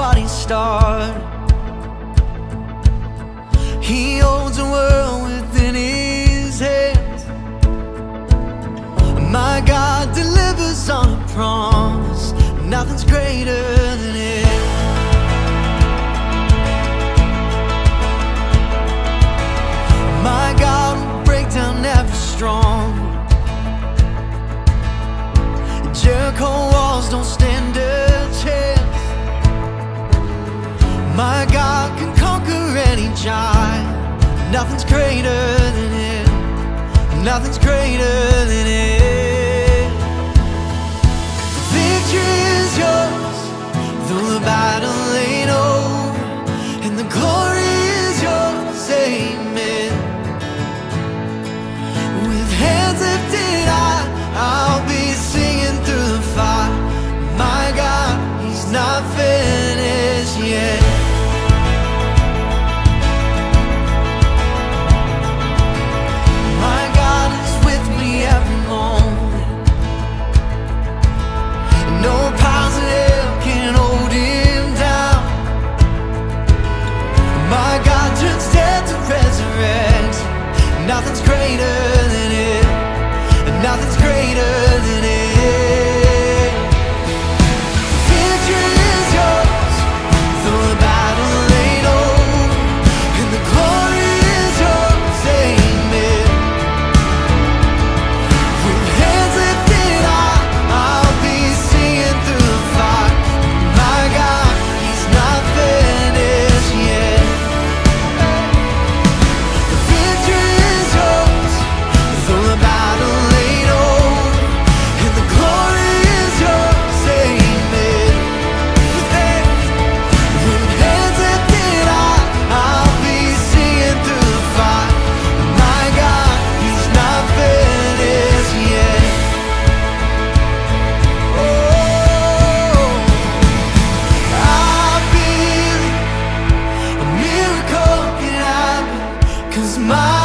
nobody start. He holds a world within his hands. My God delivers on a promise. Nothing's greater than it My God will break down every strong. Jericho walls don't stand God can conquer any giant. Nothing's greater than Him. Nothing's greater than Him. nothing's greater than it, and nothing's greater than it. Cause my